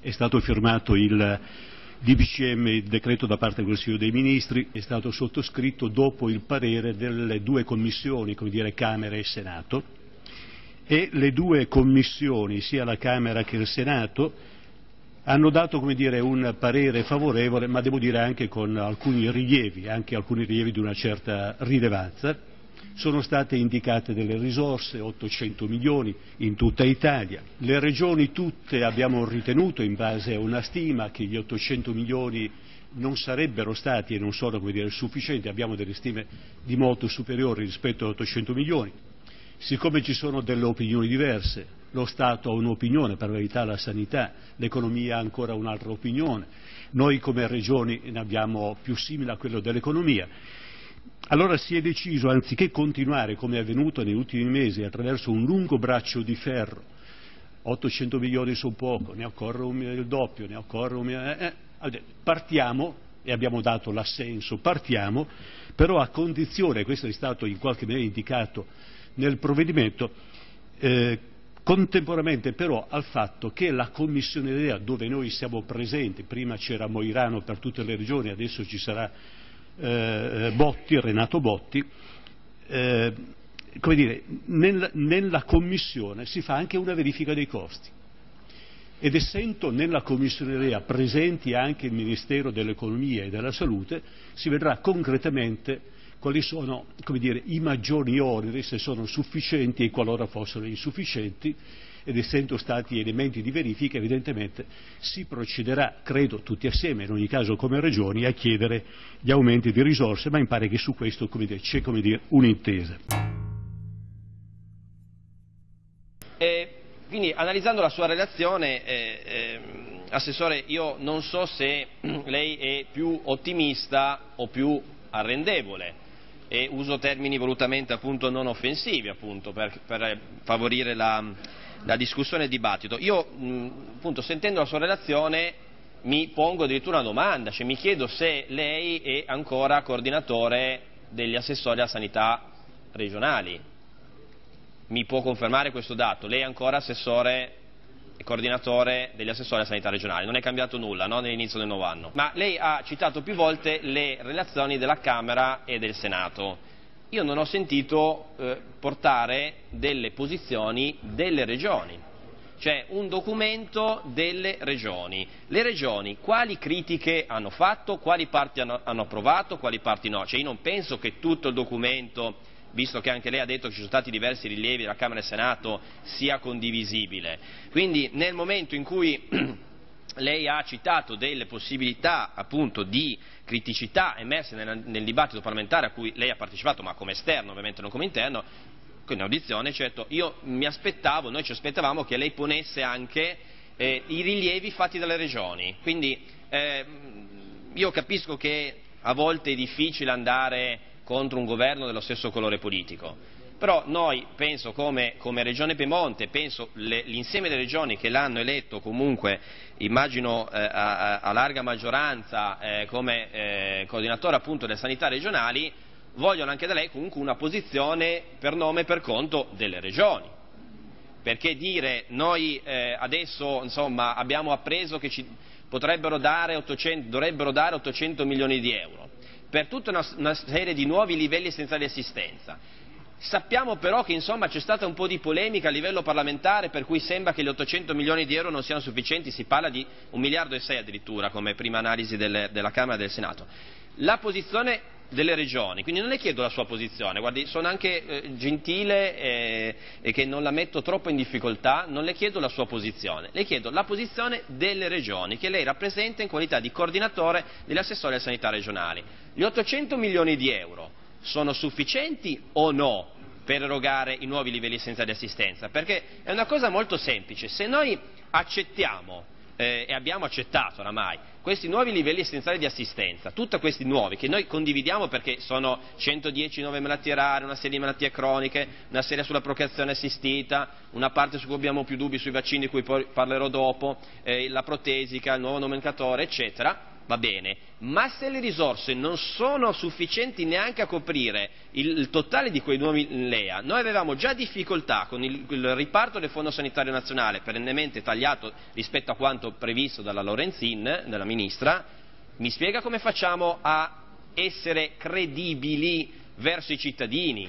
è stato firmato il DPCM, il decreto da parte del Consiglio dei Ministri, è stato sottoscritto dopo il parere delle due commissioni, come dire Camera e Senato, e le due commissioni, sia la Camera che il Senato, hanno dato dire, un parere favorevole, ma devo dire anche con alcuni rilievi, anche alcuni rilievi di una certa rilevanza. Sono state indicate delle risorse, 800 milioni in tutta Italia. Le regioni tutte abbiamo ritenuto, in base a una stima, che gli 800 milioni non sarebbero stati e non sono dire, sufficienti, abbiamo delle stime di molto superiori rispetto a 800 milioni. Siccome ci sono delle opinioni diverse, lo Stato ha un'opinione, per verità la sanità, l'economia ha ancora un'altra opinione, noi come regioni ne abbiamo più simile a quello dell'economia. Allora si è deciso, anziché continuare come è avvenuto negli ultimi mesi attraverso un lungo braccio di ferro, 800 milioni su poco, ne occorre un, il doppio, ne occorre un... Eh, eh, partiamo, e abbiamo dato l'assenso, partiamo, però a condizione, questo è stato in qualche maniera indicato nel provvedimento, eh, contemporaneamente però al fatto che la Commissione Idea, dove noi siamo presenti, prima c'era Moirano per tutte le regioni, adesso ci sarà eh, Botti, Renato Botti, eh, come dire, nel, nella Commissione si fa anche una verifica dei costi. Ed essendo nella Commissione Idea presenti anche il Ministero dell'Economia e della Salute, si vedrà concretamente quali sono dire, i maggiori oneri, se sono sufficienti e qualora fossero insufficienti, ed essendo stati elementi di verifica evidentemente si procederà, credo tutti assieme, in ogni caso come regioni, a chiedere gli aumenti di risorse, ma mi pare che su questo c'è un'intesa. Eh, quindi analizzando la sua relazione, eh, eh, Assessore, io non so se lei è più ottimista o più arrendevole e uso termini volutamente appunto, non offensivi appunto, per, per, favorire la, la, discussione e dibattito. Io mh, appunto, sentendo la sua relazione mi pongo addirittura una domanda, cioè mi chiedo se lei è ancora coordinatore degli assessori alla sanità regionali. Mi può confermare questo dato? Lei è ancora assessore coordinatore degli assessori alla sanità regionale, non è cambiato nulla no? nell'inizio del nuovo anno. Ma lei ha citato più volte le relazioni della Camera e del Senato. Io non ho sentito eh, portare delle posizioni delle regioni, cioè un documento delle regioni. Le regioni quali critiche hanno fatto, quali parti hanno, hanno approvato, quali parti no? Cioè io non penso che tutto il documento visto che anche lei ha detto che ci sono stati diversi rilievi dalla Camera e Senato, sia condivisibile. Quindi nel momento in cui lei ha citato delle possibilità appunto di criticità emerse nel, nel, dibattito parlamentare a cui lei ha partecipato, ma come esterno ovviamente non come interno, in audizione, certo, io mi aspettavo, noi ci aspettavamo che lei ponesse anche eh, i rilievi fatti dalle regioni. Quindi eh, io capisco che a volte è difficile andare contro un governo dello stesso colore politico. Però noi, penso come, come Regione Piemonte, penso le, l'insieme delle regioni che l'hanno eletto comunque, immagino eh, a, a, larga maggioranza eh, come eh, coordinatore appunto delle sanità regionali, vogliono anche da lei comunque una posizione per nome e per conto delle regioni. Perché dire noi eh, adesso insomma, abbiamo appreso che ci potrebbero dare 800, dovrebbero dare 800 milioni di euro per tutta una, una serie di nuovi livelli essenziali di assistenza. Sappiamo però che insomma, c'è stata un po' di polemica a livello parlamentare per cui sembra che gli 800 milioni di euro non siano sufficienti, si parla di un miliardo e sei addirittura come prima analisi delle, della Camera e del Senato. La posizione delle regioni, quindi non le chiedo la sua posizione, guardi, sono anche eh, gentile eh, e che non la metto troppo in difficoltà, non le chiedo la sua posizione, le chiedo la posizione delle regioni che lei rappresenta in qualità di coordinatore degli assessori alla sanità regionali. Gli 800 milioni di euro sono sufficienti o no per erogare i nuovi livelli essenziali di assistenza? Perché è una cosa molto semplice, se noi accettiamo eh, e abbiamo accettato oramai questi nuovi livelli essenziali di assistenza, tutti questi nuovi che noi condividiamo perché sono 110 nuove malattie rare, una serie di malattie croniche, una serie sulla procreazione assistita, una parte su cui abbiamo più dubbi sui vaccini di cui poi parlerò dopo, eh, la protesica, il nuovo nomenclatore, eccetera, va bene, ma se le risorse non sono sufficienti neanche a coprire il, il totale di quei nuovi LEA, noi avevamo già difficoltà con il, il, riparto del Fondo Sanitario Nazionale, perennemente tagliato rispetto a quanto previsto dalla Lorenzin, dalla Ministra, mi spiega come facciamo a essere credibili verso i cittadini?